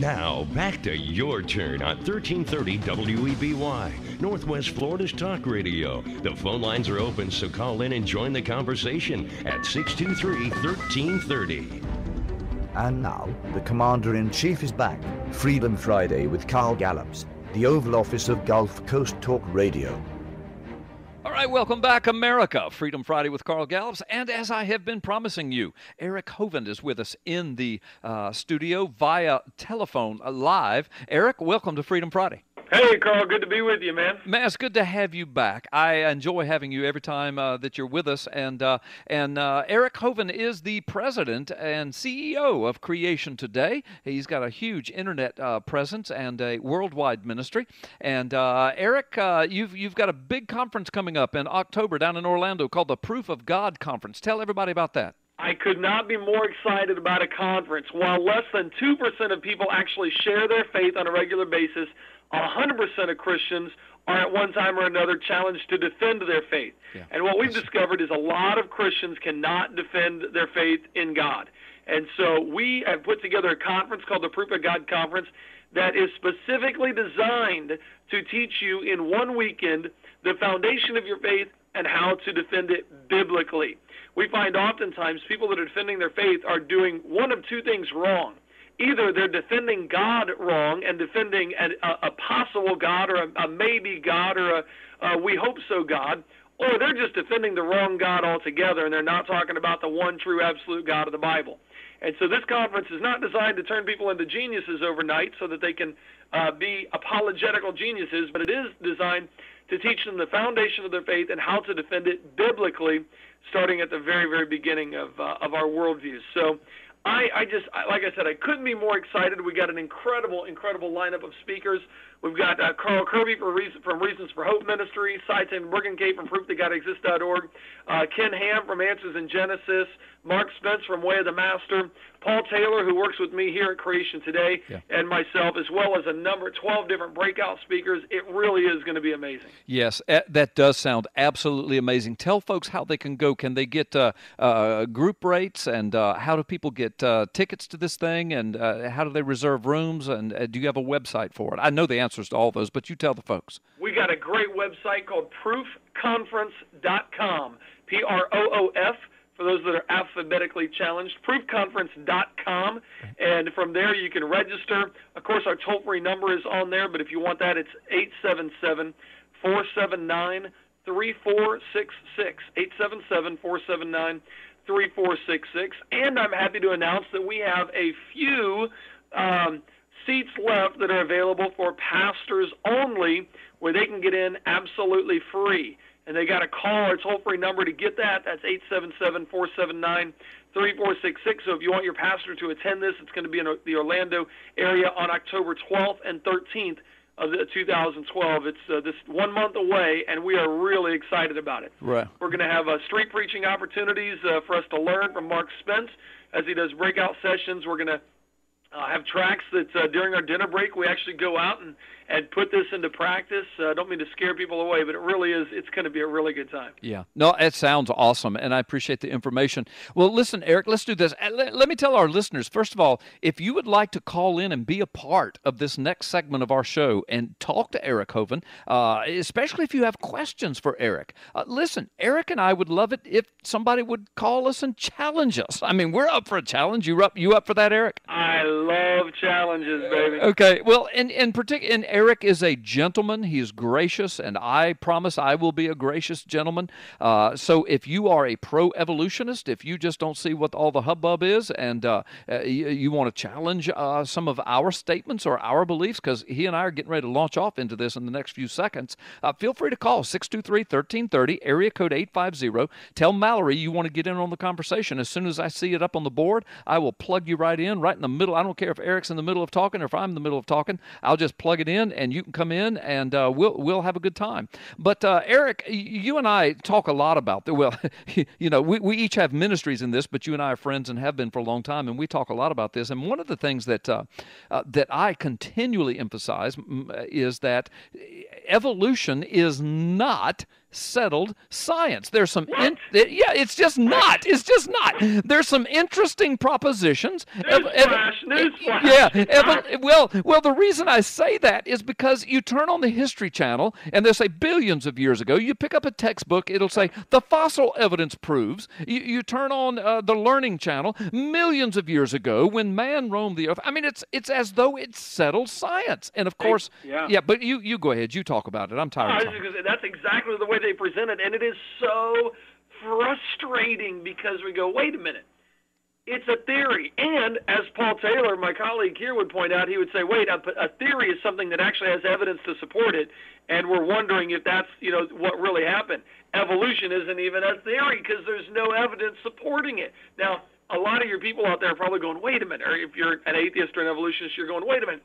Now, back to your turn on 1330 WEBY, Northwest Florida's talk radio. The phone lines are open, so call in and join the conversation at 623 1330. And now, the Commander in Chief is back. Freedom Friday with Carl Gallups, the Oval Office of Gulf Coast Talk Radio. All right, welcome back, America. Freedom Friday with Carl Gallups. And as I have been promising you, Eric Hovind is with us in the uh, studio via telephone uh, live. Eric, welcome to Freedom Friday. Hey, Carl. Good to be with you, man. Man, it's good to have you back. I enjoy having you every time uh, that you're with us. And uh, and uh, Eric Hovind is the president and CEO of Creation Today. He's got a huge internet uh, presence and a worldwide ministry. And uh, Eric, uh, you've you've got a big conference coming up in October down in Orlando called the Proof of God Conference. Tell everybody about that. I could not be more excited about a conference. While less than 2% of people actually share their faith on a regular basis, 100% of Christians are at one time or another challenged to defend their faith. Yeah. And what we've discovered is a lot of Christians cannot defend their faith in God. And so we have put together a conference called the Proof of God Conference that is specifically designed to teach you in one weekend the foundation of your faith and how to defend it biblically. We find oftentimes people that are defending their faith are doing one of two things wrong either they're defending God wrong and defending a, a possible God or a, a, maybe God or a, a we hope so God, or they're just defending the wrong God altogether and they're not talking about the one true absolute God of the Bible. And so this conference is not designed to turn people into geniuses overnight so that they can uh, be apologetical geniuses, but it is designed to teach them the foundation of their faith and how to defend it biblically, starting at the very, very beginning of, uh, of our worldviews. So I, I just, like I said, I couldn't be more excited. We got an incredible, incredible lineup of speakers. We've got uh, Carl Kerby for reason, from Reasons for Hope Ministry, Sye Ten Bruggencate from ProofThatGodExists.org, uh, Ken Ham from Answers in Genesis, Mark Spence from Way of the Master, Paul Taylor, who works with me here at Creation Today, yeah. and myself, as well as a number, 12 different breakout speakers. It really is going to be amazing. Yes, that does sound absolutely amazing. Tell folks how they can go. Can they get uh, uh, group rates, and uh, how do people get uh, tickets to this thing, and uh, how do they reserve rooms, and do you have a website for it? I know the answers to all those, but you tell the folks. We got a great website called proofconference.com. P R O O F for those that are alphabetically challenged, proofconference.com. And from there, you can register. Of course, our toll free number is on there, but if you want that, it's 877 479 3466. 877 479 3466. And I'm happy to announce that we have a few um, seats left that are available for pastors only, where they can get in absolutely free and they got to call our toll free number to get that. That's 877 479 3466. So if you want your pastor to attend this, it's going to be in the Orlando area on October 12th and 13th of 2012. It's uh, this one month away, and we are really excited about it. Right. We're going to have uh, street preaching opportunities uh, for us to learn from Mark Spence as he does breakout sessions. We're going to uh, have tracks that uh, during our dinner break we actually go out and and put this into practice. Uh, I uh, don't mean to scare people away, but it really is. It's going to be a really good time. Yeah. No, it sounds awesome, and I appreciate the information. Well, listen, Eric, let's do this. Uh, let, let me tell our listeners first of all, if you would like to call in and be a part of this next segment of our show and talk to Eric Hovind, uh, especially if you have questions for Eric, uh, listen, Eric and I would love it if somebody would call us and challenge us. I mean, we're up for a challenge. You up? You up for that, Eric? I love challenges, baby. Okay. Well, in in particular. Eric is a gentleman. He is gracious, and I promise I will be a gracious gentleman. Uh, so if you are a pro evolutionist, if you just don't see what all the hubbub is, and uh, uh you, you want to challenge uh, some of our statements or our beliefs, because he and I are getting ready to launch off into this in the next few seconds, uh, feel free to call 623 1330, area code 850. Tell Mallory you want to get in on the conversation. As soon as I see it up on the board, I will plug you right in, right in the middle. I don't care if Eric's in the middle of talking or if I'm in the middle of talking. I'll just plug it in in, and you can come in, and uh, we'll we'll have a good time. But uh, Eric, you and I talk a lot about that. Well, you know, we, we each have ministries in this, but you and I are friends and have been for a long time, and we talk a lot about this. And one of the things that uh, uh that I continually emphasize is that evolution is not settled science. There's some, in, yeah, it's just not. It's just not. There's some interesting propositions. Newsflash, newsflash. Yeah, well, well, the reason I say that is because you turn on the History Channel and they'll say billions of years ago. You pick up a textbook, it'll say the fossil evidence proves. You, you turn on uh, the Learning Channel, millions of years ago when man roamed the earth. I mean, it's it's as though it's settled science. And of course, yeah, yeah but you you go ahead, you talk about it. I'm tired. That's exactly the way they present it, and it is so frustrating because we go, wait a minute. It's a theory. And as Paul Taylor, my colleague here, would point out, he would say, wait, a, a theory is something that actually has evidence to support it, and we're wondering if that's, you know, what really happened. Evolution isn't even a theory because there's no evidence supporting it. Now, a lot of your people out there are probably going, wait a minute, or if you're an atheist or an evolutionist, you're going, wait a minute.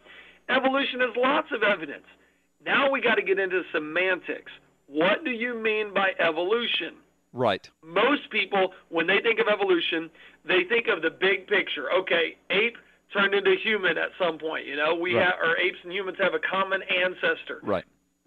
Evolution has lots of evidence. Now we got to get into semantics. What do you mean by evolution? Right. Most people, when they think of evolution, they think of the big picture. Okay, ape turned into human at some point. You know, we right. have, or apes and humans have a common ancestor. Right.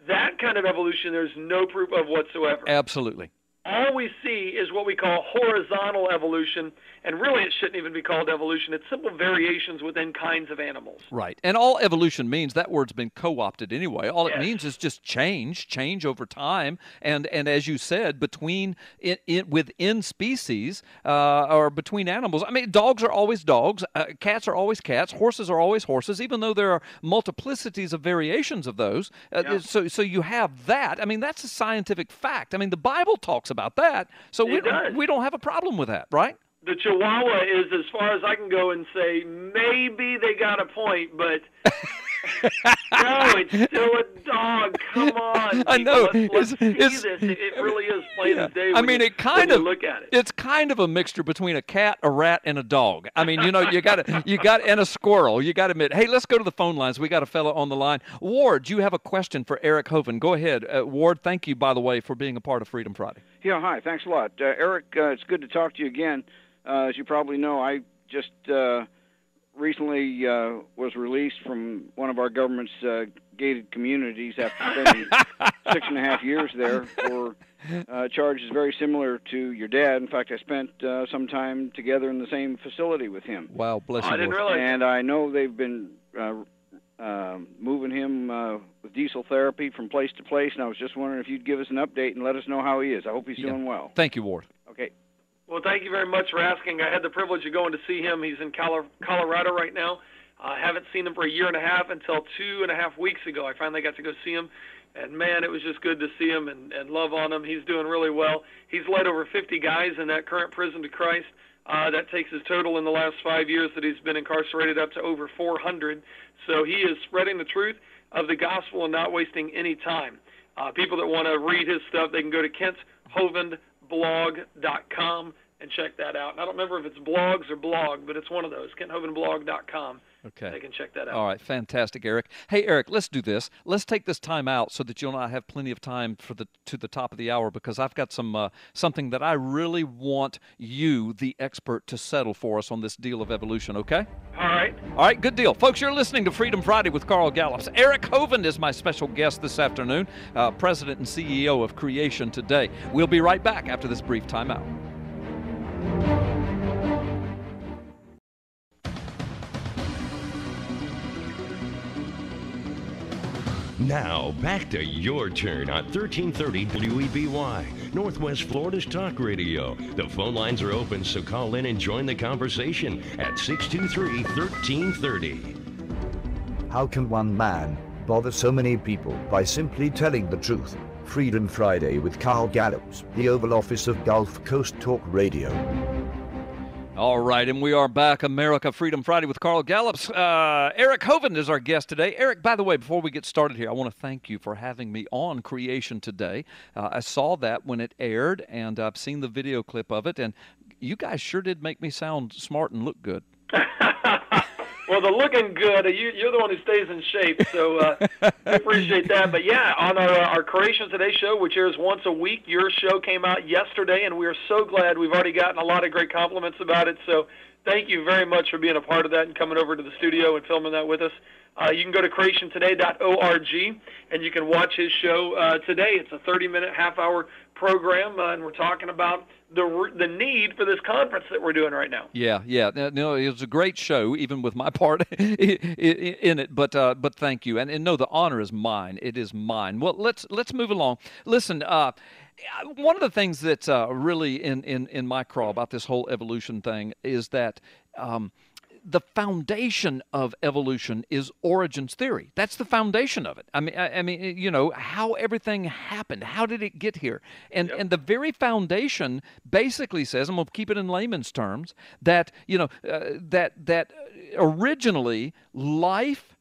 That kind of evolution, there's no proof of whatsoever. Absolutely all we see is what we call horizontal evolution, and really it shouldn't even be called evolution. It's simple variations within kinds of animals. Right. And all evolution means that word's been co-opted anyway. All yes. it means is just change, change over time, and and as you said, between in, in within species uh, or between animals. I mean, dogs are always dogs, uh, cats are always cats, horses are always horses, even though there are multiplicities of variations of those. Uh, yeah. So so you have that. I mean, that's a scientific fact. I mean, the Bible talks about that. So it we does. we don't have a problem with that, right? The Chihuahua is as far as I can go and say maybe they got a point, but no, it's still a dog. Come on, I know. Let's, let's It's- see it's- this. It, it really is plain Yeah. as day. I mean, you- it kind of look at it. It's kind of a mixture between a cat, a rat, and a dog. I mean, you know, you got to you got and a squirrel. You got to admit. Hey, let's go to the phone lines. We got a fellow on the line. Ward, you have a question for Eric Hovind. Go ahead, uh, Ward. Thank you, by the way, for being a part of Freedom Friday. Yeah, hi. Thanks a lot. Uh, Eric, uh, it's good to talk to you again. Uh, as you probably know, I just uh, recently uh, was released from one of our government's uh, gated communities after spending six and a half years there for uh, charges very similar to your dad. In fact, I spent uh, some time together in the same facility with him. Wow, bless I you, didn't realize. And I know they've been uh, um moving him uh, with diesel therapy from place to place, and I was just wondering if you'd give us an update and let us know how he is. I hope he's Yeah. doing well. Thank you, Ward. Okay. Well, thank you very much for asking. I had the privilege of going to see him. He's in Colorado right now. I haven't seen him for a year and a half until two and a half weeks ago. I finally got to go see him, and man, it was just good to see him and, and love on him. He's doing really well. He's led over 50 guys in that current prison to Christ. Uh, that takes his total in the last five years that he's been incarcerated up to over 400. So he is spreading the truth of the gospel and not wasting any time. Uh, people that want to read his stuff, they can go to kenthovindblog.com and check that out. And I don't remember if it's blogs or blog, but it's one of those, kenthovindblog.com. Okay. They can check that out. All right, fantastic, Eric. Hey, Eric, let's do this. Let's take this time out so that you'll not have plenty of time for the to the top of the hour because I've got some uh, something that I really want you, the expert, to settle for us on this deal of evolution. Okay? All right. All right, good deal, folks. You're listening to Freedom Friday with Carl Gallups. Eric Hovind is my special guest this afternoon, uh, President and CEO of Creation Today. We'll be right back after this brief timeout. Now, back to your turn on 1330 WEBY, Northwest Florida's Talk Radio. The phone lines are open, so call in and join the conversation at 623 1330. How can one man bother so many people by simply telling the truth? Freedom Friday with Carl Gallups, the Oval Office of Gulf Coast Talk Radio. All right, and we are back, America Freedom Friday with Carl Gallups. Uh, Eric Hovind is our guest today. Eric, by the way, before we get started here, I want to thank you for having me on Creation Today. Uh, I saw that when it aired, and I've seen the video clip of it, and you guys sure did make me sound smart and look good. well, the looking good. You, you're the one who stays in shape, so uh, appreciate that. But yeah, on our, our Creation Today show, which airs once a week, your show came out yesterday, and we are so glad. We've already gotten a lot of great compliments about it. So thank you very much for being a part of that and coming over to the studio and filming that with us. Uh, you can go to creationtoday.org and you can watch his show uh, today. It's a 30 minute, half hour program, uh, and we're talking about the the need for this conference that we're doing right now. Yeah, yeah. No, it was a great show, even with my part in it. But uh, but thank you, and, and no, the honor is mine. It is mine. Well, let's let's move along. Listen. One of the things that's uh, really in, in, in my craw about this whole evolution thing is that um, the foundation of evolution is origins theory. That's the foundation of it. I mean, I, I mean, you know, how everything happened. How did it get here? And yep. and the very foundation basically says, I'm going to keep it in layman's terms, that you know uh, that that originally life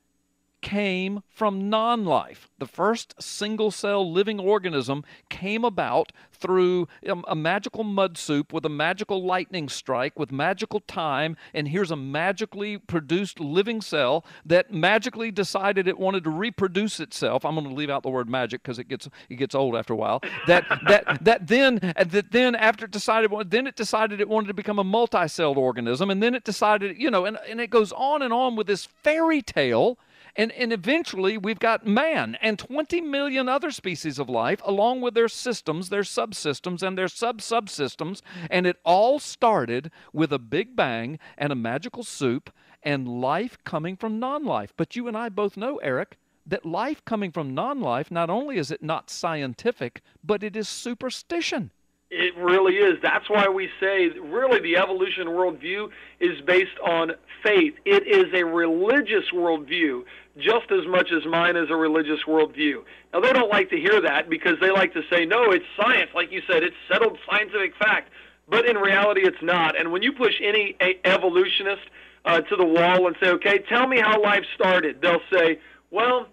came from non life. The first single cell living organism came about through um, a magical mud soup with a magical lightning strike with magical time, and here's a magically produced living cell that magically decided it wanted to reproduce itself. I'm going to leave out the word magic because it gets it gets old after a while. That that that then that then after it decided then it decided it wanted to become a multi-celled organism, and then it decided you know, and and it goes on and on with this fairy tale and, and eventually, we've got man and 20 million other species of life, along with their systems, their subsystems, and their sub subsystems. And it all started with a big bang and a magical soup and life coming from non life. But you and I both know, Eric, that life coming from non life, not only is it not scientific, but it is superstition. It really is. That's why we say really the evolution worldview is based on faith. It is a religious worldview just as much as mine is a religious worldview. Now, they don't like to hear that because they like to say, no, it's science. Like you said, it's settled scientific fact. But in reality, it's not. And when you push any evolutionist uh, to the wall and say, okay, tell me how life started, they'll say, well,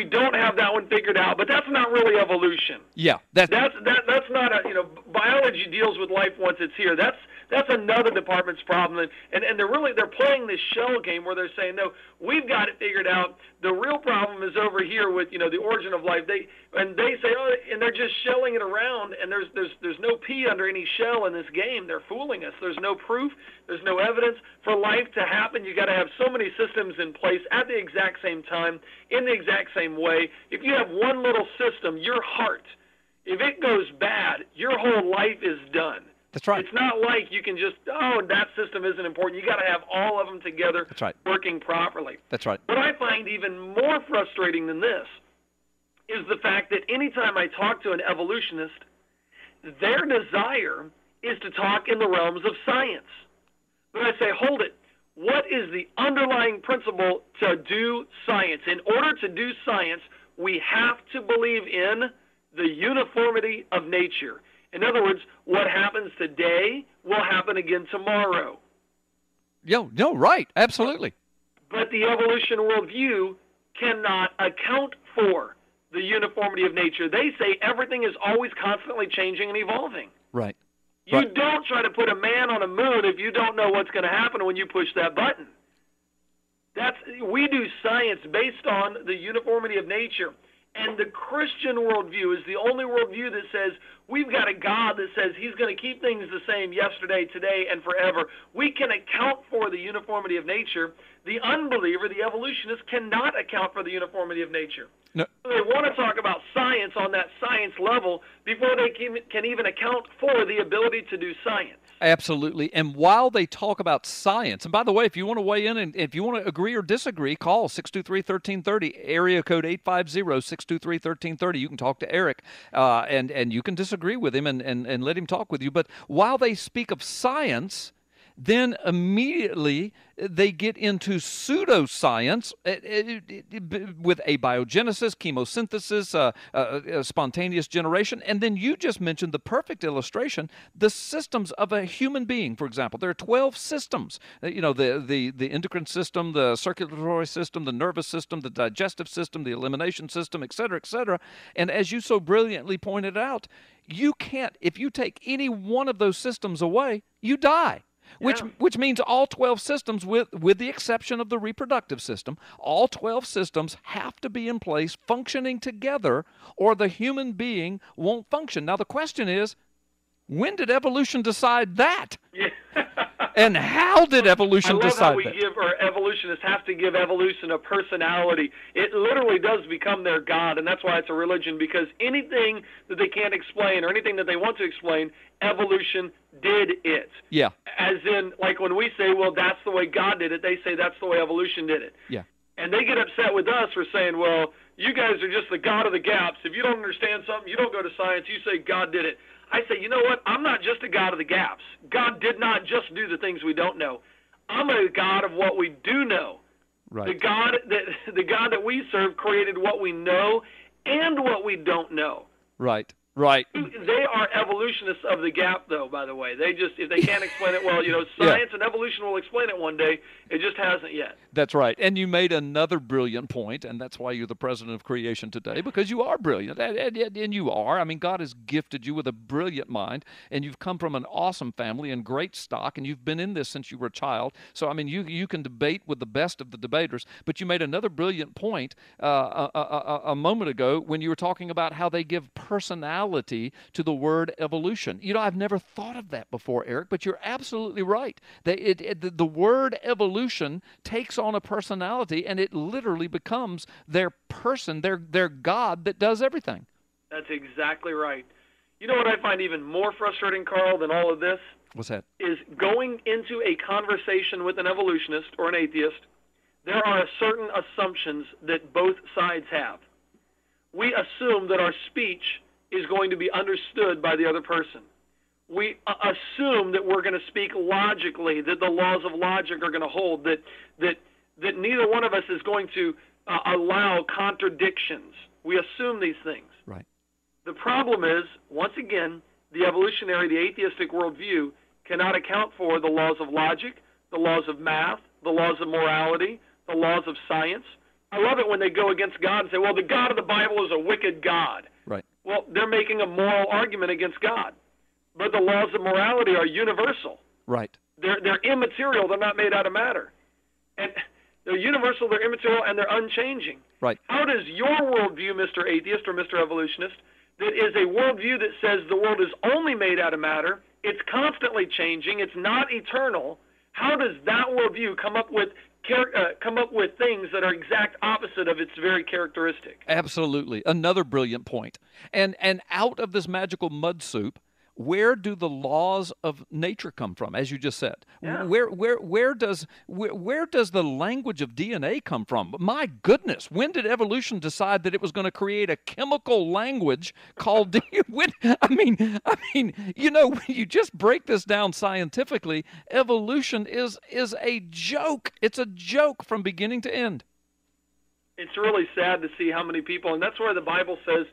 we don't have that one figured out, but that's not really evolution. Yeah, that's that's that, that's not a you know biology deals with life once it's here. That's that's another department's problem, and, and and they're really they're playing this shell game where they're saying no, we've got it figured out. The real problem is over here with you know the origin of life. They and they say oh, and they're just shelling it around, and there's there's there's no P under any shell in this game. They're fooling us. There's no proof. There's no evidence for life to happen. You got to have so many systems in place at the exact same time in the exact same way. If you have one little system, your heart, if it goes bad, your whole life is done. That's right. It's not like you can just oh that system isn't important. You got to have all of them together. That's right. Working properly. That's right. What I find even more frustrating than this is the fact that anytime I talk to an evolutionist, their desire is to talk in the realms of science. But I say, hold it. What is the underlying principle to do science? In order to do science, we have to believe in the uniformity of nature. In other words, what happens today will happen again tomorrow. Yo, no, right, absolutely. But the evolution worldview cannot account for the uniformity of nature. They say everything is always constantly changing and evolving. Right. You right. don't try to put a man on a moon if you don't know what's going to happen when you push that button. That's we do science based on the uniformity of nature. And the Christian worldview is the only worldview that says we've got a God that says he's going to keep things the same yesterday, today, and forever. We can account for the uniformity of nature. The unbeliever, the evolutionist, cannot account for the uniformity of nature. No. They want to talk about science on that science level before they can even account for the ability to do science. Absolutely. And while they talk about science, and by the way, if you want to weigh in and if you want to agree or disagree, call 623 1330, area code 850 623 1330. You can talk to Eric uh, and, and you can disagree with him and, and, and let him talk with you. But while they speak of science, then immediately they get into pseudoscience uh, with abiogenesis, chemosynthesis, uh, uh, uh, spontaneous generation, and then you just mentioned the perfect illustration: the systems of a human being. For example, there are twelve systems. You know, the the the endocrine system, the circulatory system, the nervous system, the digestive system, the elimination system, et cetera, et cetera. And as you so brilliantly pointed out, you can't if you take any one of those systems away, you die which yeah. which means all 12 systems with with the exception of the reproductive system all 12 systems have to be in place functioning together or the human being won't function now the question is When did evolution decide that? Yeah. And how did evolution I love decide how we that? give, or evolutionists have to give evolution a personality. It literally does become their god, and that's why it's a religion. Because anything that they can't explain, or anything that they want to explain, evolution did it. yeah, As in, like when we say, "Well, that's the way God did it," they say that's the way evolution did it. yeah, And they get upset with us for saying, "Well, you guys are just the god of the gaps. If you don't understand something, you don't go to science. You say God did it." I say, you know what? I'm not just a god of the gaps. God did not just do the things we don't know. I'm a god of what we do know. Right. The. God that the God that we serve created what we know and what we don't know. Right, right. They are evolutionists of the gap, though. By the way, they just if they can't explain it, well, you know, Yeah. science and evolution will explain it one day. It just hasn't yet. That's right. And you made another brilliant point, and that's why you're the president of creation today, because you are brilliant. And, and, and- you are. I mean, God has gifted you with a brilliant mind, and you've come from an awesome family and great stock, and you've been in this since you were a child. So, I mean, you, you can debate with the best of the debaters, but you made another brilliant point uh, a, a, a, a moment ago when you were talking about how they give personality to the word evolution. You know, I've never thought of that before, Eric, but you're absolutely right. They, it, it, the, the word evolution takes on a personality and it literally becomes their person, their, their God that does everything. That's exactly right. You know what I find even more frustrating, Carl, than all of this What's that? is going into a conversation with an evolutionist or an atheist. There are certain assumptions that both sides have. We assume that our speech is going to be understood by the other person. We uh, assume that we're going to speak logically, that the laws of logic are going to hold, that that that neither one of us is going to uh, allow contradictions. We assume these things. Right. The problem is, once again, the evolutionary, the atheistic worldview cannot account for the laws of logic, the laws of math, the laws of morality, the laws of science. I love it when they go against God and say, well, the God of the Bible is a wicked God. Well, they're making a moral argument against God. But the laws of morality are universal. Right. They're, they're immaterial, they're not made out of matter. And they're universal, they're immaterial, and they're unchanging. Right. How does your worldview, Mr. Atheist or Mr. Evolutionist, that is a worldview that says the world is only made out of matter, it's constantly changing, it's not eternal, how does that worldview come up with char- uh, come up with things that are exact opposite of its very characteristic? Absolutely. Another brilliant point. And and out of this magical mud soup, where do the laws of nature come from as you just said? Yeah. where where where does where, where does the language of dna come from? My goodness when did evolution decide that it was going to create a chemical language called D- when i mean i mean you know when you just break this down scientifically evolution is is a joke. It's a joke from beginning to end. It's really sad to see how many people, and that's where the Bible says,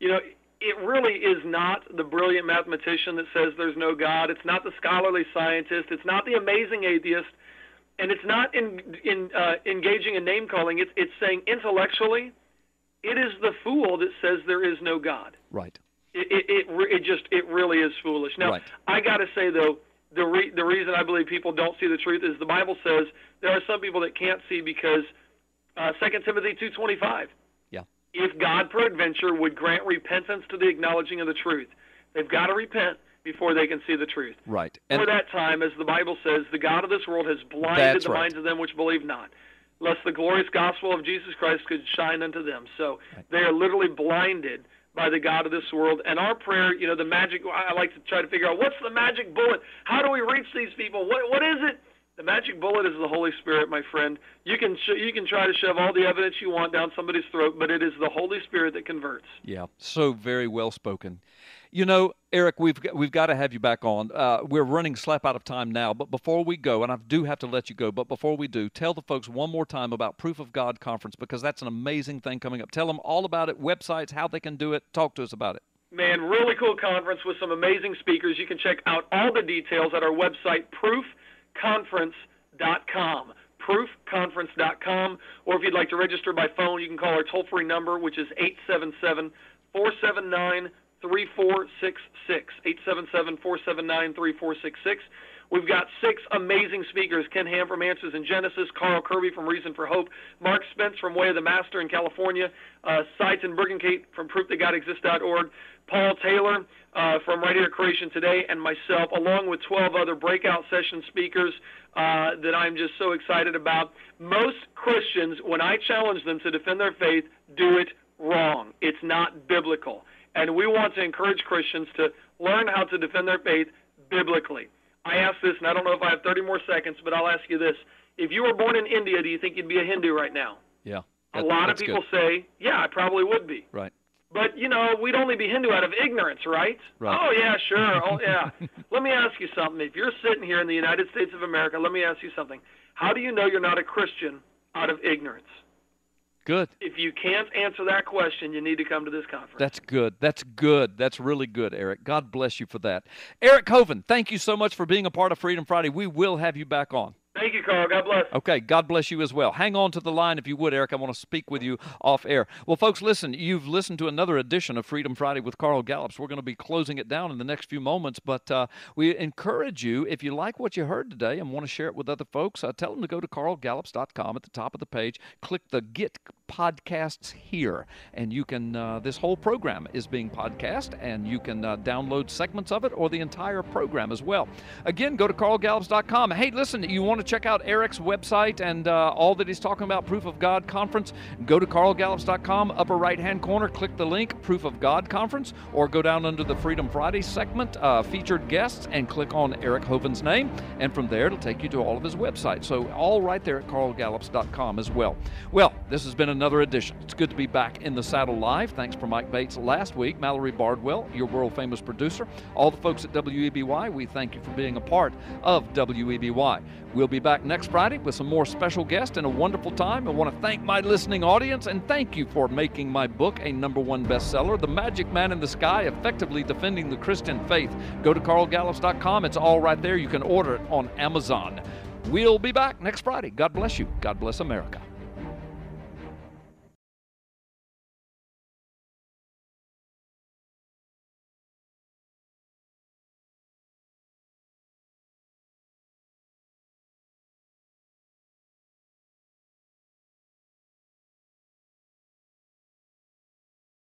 you know, it really is not the brilliant mathematician that says there's no God. It's not the scholarly scientist. It's not the amazing atheist, and it's not in, in uh, engaging in name calling. It's it's saying intellectually, it is the fool that says there is no God. right It it it, it just it really is foolish. Now Right. I got to say though, the re- the reason I believe people don't see the truth is the Bible says there are some people that can't see because uh, 2 Timothy 2:25. If God peradventure would grant repentance to the acknowledging of the truth, they've got to repent before they can see the truth. right And For that time, as the Bible says, the God of this world has blinded the right. minds of them which believe not, lest the glorious gospel of Jesus Christ could shine unto them. So they are literally blinded by the God of this world. And our prayer, you know, the magic, I like to try to figure out what's the magic bullet? How do we reach these people? What, what is it? The magic bullet is the Holy Spirit, my friend. You can sh- you can try to shove all the evidence you want down somebody's throat, but it is the Holy Spirit that converts. Yeah, so very well spoken. You know, Eric, we've got, we've got to have you back on. Uh, we're running slap out of time now, but before we go, and I do have to let you go, but before we do, tell the folks one more time about Proof of God conference because that's an amazing thing coming up. Tell them all about it, websites, how they can do it. Talk to us about it. Man, really cool conference with some amazing speakers. You can check out all the details at our website, proofconference.com. Proofconference.com. Or if you'd like to register by phone, you can call our toll free number, which is 877 479 3466. 877 479 3466. We've got six amazing speakers Ken Ham from Answers in Genesis, Carl Kerby from Reason for Hope, Mark Spence from Way of the Master in California, uh, Sye Ten Bruggencate from ProofThatGodExists.org, Paul Taylor uh, from Right Here Creation Today, and myself, along with 12 other breakout session speakers uh, that I'm just so excited about. Most Christians, when I challenge them to defend their faith, do it wrong. It's not biblical. And we want to encourage Christians to learn how to defend their faith biblically. I ask this, and I don't know if I have 30 more seconds, but I'll ask you this. If you were born in India, do you think you'd be a Hindu right now? Yeah. a lot of people good. say, yeah, I probably would be. Right. But, you know, we'd only be Hindu out of ignorance, right? Right. Oh, yeah, sure. Oh, yeah. let me ask you something. If you're sitting here in the United States of America, let me ask you something. How do you know you're not a Christian out of ignorance? Good. If you can't answer that question, you need to come to this conference. That's good. That's good. That's really good, Eric. God bless you for that. Eric Hovind, thank you so much for being a part of Freedom Friday. We will have you back on. Thank you, Carl. God bless. Okay, God bless you as well. Hang on to the line if you would, Eric. I want to speak with you off air. Well, folks, listen, you've listened to another edition of Freedom Friday with Carl Gallups. We're going to be closing it down in the next few moments, but uh, we encourage you, if you like what you heard today and want to share it with other folks, uh, tell them to go to carlgallups.com at the top of the page, click the Get Podcasts here, and you can, uh, this whole program is being podcast, and you can uh, download segments of it or the entire program as well. Again, go to carlgallups.com. Hey, listen, you want to check out Eric's website and uh, all that he's talking about, Proof of God Conference, go to carlgallups.com, upper right hand corner, click the link, Proof of God Conference, or go down under the Freedom Friday segment, uh, featured guests, and click on Eric Hovind's name. And from there, it'll take you to all of his websites. So, all right there at carlgallups.com as well. Well, this has been another edition. It's good to be back in the saddle live. Thanks for Mike Bates last week, Mallory Bardwell, your world famous producer, all the folks at WEBY. We thank you for being a part of WEBY. We'll be back next Friday with some more special guests and a wonderful time. I want to thank my listening audience and thank you for making my book a number one bestseller, The Magic Man in the Sky Effectively Defending the Christian Faith. Go to carlgallups.com. It's all right there. You can order it on Amazon. We'll be back next Friday. God bless you. God bless America.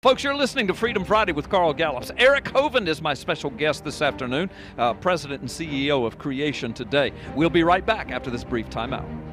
Folks, you're listening to Freedom Friday with Carl Gallups. Eric Hovind is my special guest this afternoon, uh, President and CEO of Creation Today. We'll be right back after this brief timeout.